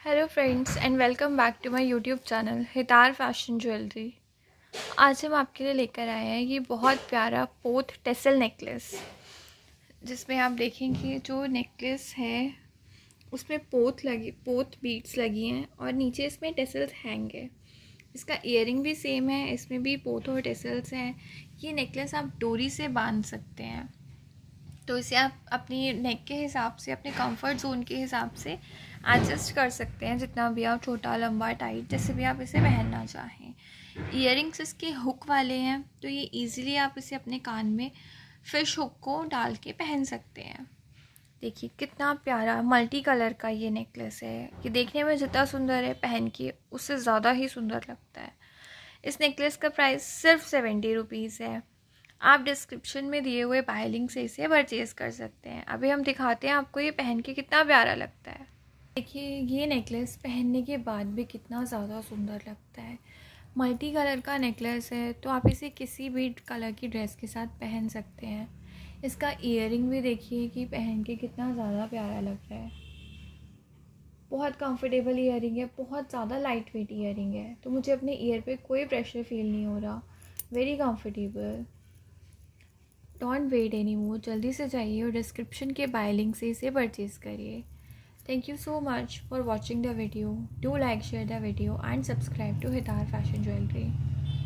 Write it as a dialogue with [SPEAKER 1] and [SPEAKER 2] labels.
[SPEAKER 1] Hello friends and welcome back to my YouTube channel Hitar fashion jewellery आज हम आपके लिए लेकर आए हैं ये बहुत प्यारा पोथ टेसल नेकलेस जिसमें आप देखेंगे जो नेकलेस है, उसमें पोथ लगी पोथ बीट्स लगी हैं और नीचे इसमें टेसल्स हैंग है। इसका इयरिंग भी सेम है, इसमें भी पोथ और टेसल्स हैं। ये नेकलेस आप डोरी से बाँध सकते हैं। तो इसे आप अपनी नेक के हिसाब से, अपने कंफर्ट जोन के हिसाब से एडजस्ट कर सकते हैं, जितना भी आप छोटा, लंबा टाइट जैसे भी आप इसे पहनना चाहें। इयर इसके हुक वाले हैं तो ये ईज़िली आप इसे अपने कान में फ़िश हुक को डाल के पहन सकते हैं। देखिए, कितना प्यारा मल्टी कलर का ये नेकलेस है। ये देखने में जितना सुंदर है, पहन के उससे ज़्यादा ही सुंदर लगता है। इस नेकलेस का प्राइस सिर्फ़ सेवेंटी रुपीज़ है। आप डिस्क्रिप्शन में दिए हुए बाय लिंक से इसे परचेज़ कर सकते हैं। अभी हम दिखाते हैं आपको ये पहन के कितना प्यारा लगता है। देखिए, ये नेकलेस पहनने के बाद भी कितना ज़्यादा सुंदर लगता है। मल्टी कलर का नेकलेस है तो आप इसे किसी भी कलर की ड्रेस के साथ पहन सकते हैं। इसका ईयरिंग भी देखिए कि पहन के कितना ज़्यादा प्यारा लग रहा है। बहुत कंफर्टेबल ईयरिंग है, बहुत ज़्यादा लाइट वेट ईयरिंग है तो मुझे अपने ईयर पे कोई प्रेशर फील नहीं हो रहा। Very comfortable don't wait any more जल्दी से जाइए और डिस्क्रिप्शन के बाय लिंक से इसे परचेज़ करिए। Thank you so much for watching the video do like share the video and subscribe to Hitar fashion jewellery